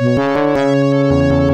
Música